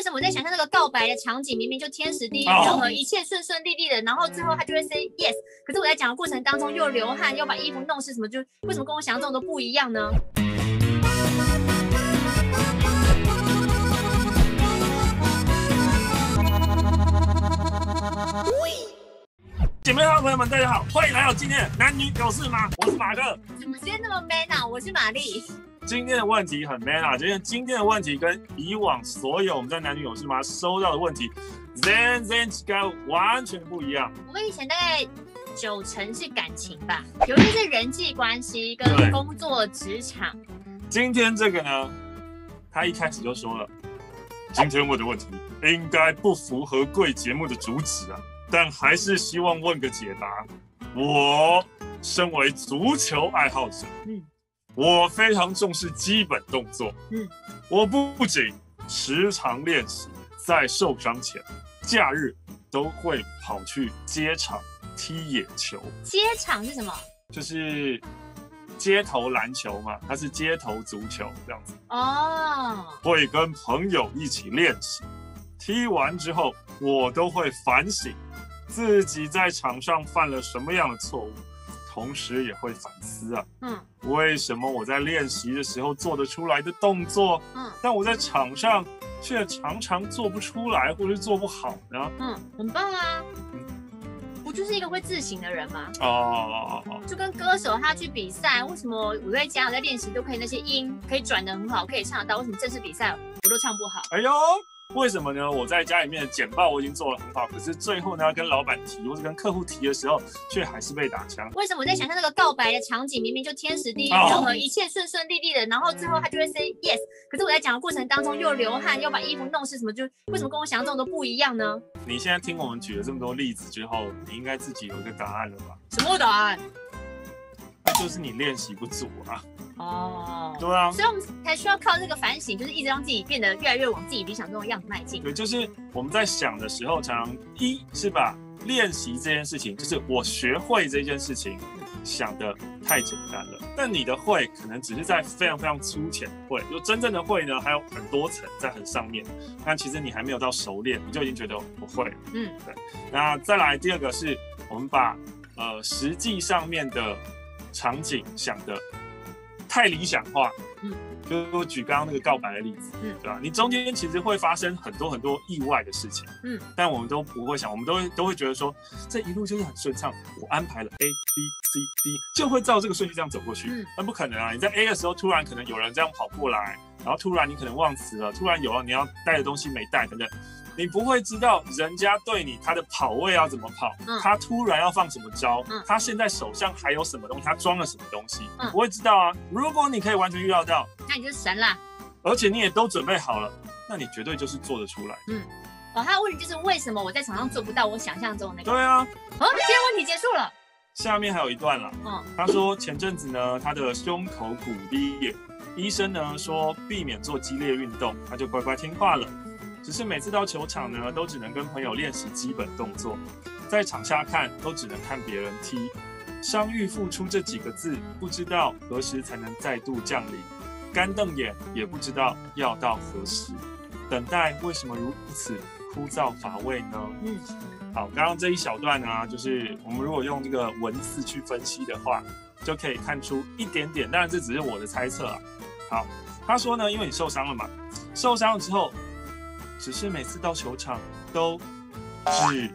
为什么我在想象那个告白的场景，明明就天时地利哦人和，一切顺顺利利的，然后最后他就会 say yes，可是我在讲的过程当中又流汗，又把衣服弄湿，什么就为什么跟我想象中的不一样呢？姐妹花朋友们，大家好，欢迎来到今天的男女有事吗？我是马克。怎么今天那么 man 啊？我是玛丽。今天的问题很 man 啊，今天今天的问题跟以往所有我们在男女有事吗收到的问题，zen zen 该完全不一样。我们以前大概九成是感情吧，有一些是人际关系跟工作职场。今天这个呢，他一开始就说了，今天问的问题应该不符合贵节目的主旨啊，但还是希望问个解答。我身为足球爱好者，嗯我非常重视基本动作，嗯，我不不仅时常练习，在受伤前，假日都会跑去街场踢野球，街场是什么？就是街头篮球嘛，它是街头足球这样子。哦，会跟朋友一起练习，踢完之后，我都会反省自己在场上犯了什么样的错误，同时也会反思啊，嗯为什么我在练习的时候做得出来的动作，嗯但我在场上却常常做不出来，或是做不好呢？嗯，很棒啊。不就是一个会自省的人吗？哦哦哦，就跟歌手他去比赛，为什么我在家我在练习都可以那些音可以转的很好，可以唱得到？为什么正式比赛我都唱不好？哎呦。为什么呢？我在家里面的简报我已经做了很好，可是最后呢，要跟老板提或者跟客户提的时候，却还是被打枪。为什么我在想象那个告白的场景，明明就天时地利哦人和，一切顺顺利利的，然后最后他就会 say yes，可是我在讲的过程当中又流汗，又把衣服弄湿，什么就为什么跟我想象中都不一样呢？你现在听我们举了这么多例子之后，你应该自己有一个答案了吧？什么答案？那就是你练习不足啊。哦，对啊，所以我们才需要靠这个反省，就是一直让自己变得越来越往自己理想中的样子迈进。对，就是我们在想的时候，常常一是把练习这件事情，就是我学会这件事情，想的太简单了。但你的会可能只是在非常非常粗浅的会，就真正的会呢，还有很多层在很上面。但其实你还没有到熟练，你就已经觉得不会了。嗯，那再来第二个是我们把呃实际上面的场景想的太理想化，嗯，就举刚刚那个告白的例子，嗯对吧？你中间其实会发生很多很多意外的事情，嗯，但我们都不会想，我们都会都会觉得说这一路就是很顺畅，我安排了 A B C D 就会照这个顺序这样走过去，嗯那不可能啊！你在 A 的时候突然可能有人这样跑过来，然后突然你可能忘词了，突然有了你要带的东西没带等等。你不会知道人家对你他的跑位要怎么跑，嗯他突然要放什么招，嗯他现在手上还有什么东西，他装了什么东西，嗯你不会知道啊。如果你可以完全预料到，那你就是神啦。而且你也都准备好了，那你绝对就是做得出来。嗯哦，他的问题就是为什么我在场上做不到我想象中的那个？对啊，哦，今天问题结束了。下面还有一段了。嗯他说前阵子呢，他的胸口骨裂，医生呢说避免做激烈运动，他就乖乖听话了。只是每次到球场呢，都只能跟朋友练习基本动作，在场下看都只能看别人踢。伤愈复出这几个字，不知道何时才能再度降临。干瞪眼，也不知道要到何时。等待为什么如此枯燥乏味呢？嗯好，刚刚这一小段呢，就是我们如果用这个文字去分析的话，就可以看出一点点。当然，这只是我的猜测啊。好，他说呢，因为你受伤了嘛，受伤了之后，只是每次到球场都只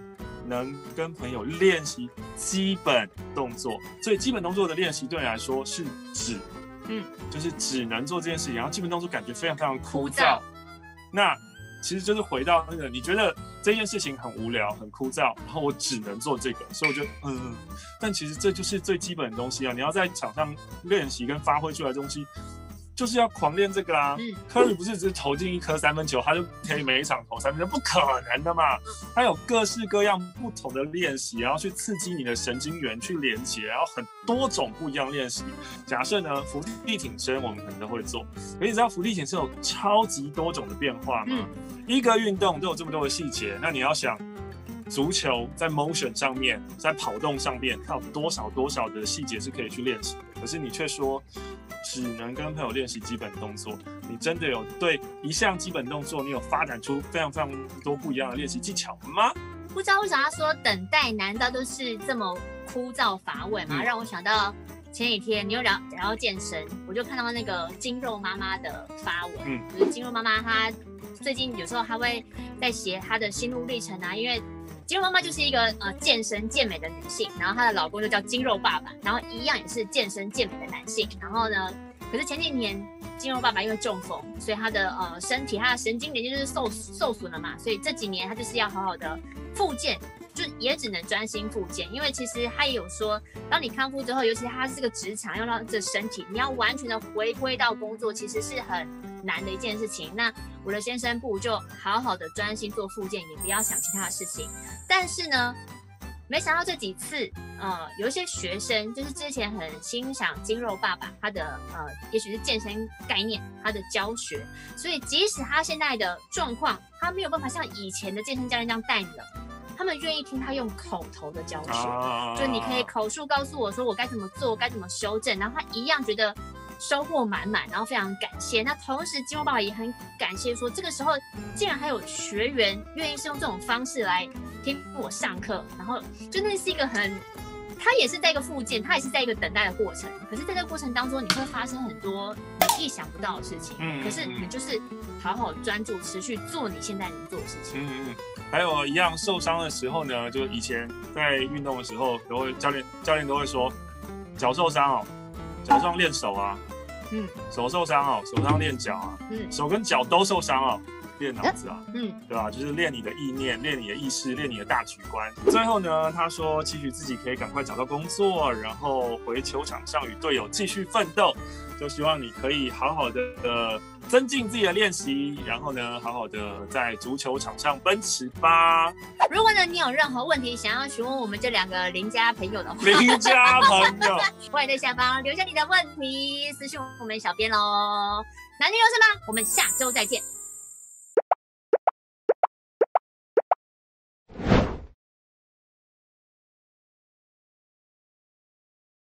能跟朋友练习基本动作，所以基本动作的练习对你来说是只，嗯，就是只能做这件事情，然后基本动作感觉非常非常枯燥。那其实就是回到那个，你觉得这件事情很无聊、很枯燥，然后我只能做这个，所以我就嗯，但其实这就是最基本的东西啊！你要在场上练习跟发挥出来的东西，就是要狂练这个啊。嗯科里不是只是投进一颗三分球，他就可以每一场投三分球，不可能的嘛！他有各式各样不同的练习，然后去刺激你的神经元去连接，然后很多种不一样练习。假设呢，伏地挺身我们可能都会做，可是你知道伏地挺身有超级多种的变化吗？嗯一个运动都有这么多的细节，那你要想，足球在 motion 上面，在跑动上面，它有多少多少的细节是可以去练习的。可是你却说，只能跟朋友练习基本动作。你真的有对一项基本动作，你有发展出非常非常多不一样的练习技巧吗？不知道为啥他说等待难道就是这么枯燥乏味吗？让我想到前几天你又聊聊到健身，我就看到那个筋肉妈妈的发文，嗯就是筋肉妈妈她最近有时候她会在写她的心路历程啊，因为肌肉妈妈就是一个呃健身健美的女性，然后她的老公就叫肌肉爸爸，然后一样也是健身健美的男性，然后呢，可是前几年肌肉爸爸因为中风，所以他的呃身体他的神经连接就是受受损了嘛，所以这几年他就是要好好的复健，就也只能专心复健，因为其实他也有说，当你康复之后，尤其他是个职场，要让这身体你要完全的回归到工作，其实是很难的一件事情。那我的先生部就好好的专心做复健，也不要想其他的事情。但是呢，没想到这几次，呃，有一些学生就是之前很欣赏肌肉爸爸他的呃，也许是健身概念，他的教学，所以即使他现在的状况，他没有办法像以前的健身教练这样带你了，他们愿意听他用口头的教学。啊就你可以口述告诉我说我该怎么做，该怎么修正，然后他一样觉得收获满满，然后非常感谢。那同时，金肉爸爸也很感谢说，这个时候竟然还有学员愿意是用这种方式来听我上课，然后就那是一个很。他也是在一个附件，他也是在一个等待的过程。可是，在这个过程当中，你会发生很多你意想不到的事情。嗯可是你就是好好专注，持续做你现在能做的事情。嗯嗯嗯，还有一样受伤的时候呢，就以前在运动的时候，都会教练教练都会说，脚受伤哦，脚上练手啊，嗯。手受伤哦，手上练脚啊，嗯。手跟脚都受伤哦，练脑子啊，嗯，对吧？就是练你的意念，练你的意识，练你的大局观。最后呢，他说期许自己可以赶快找到工作，然后回球场上与队友继续奋斗。就希望你可以好好的呃增进自己的练习，然后呢，好好的在足球场上奔驰吧。如果呢你有任何问题想要询问我们这两个邻家朋友的话，邻家朋友，欢迎在下方留下你的问题，私信我们小编喽。男女有事吗？我们下周再见，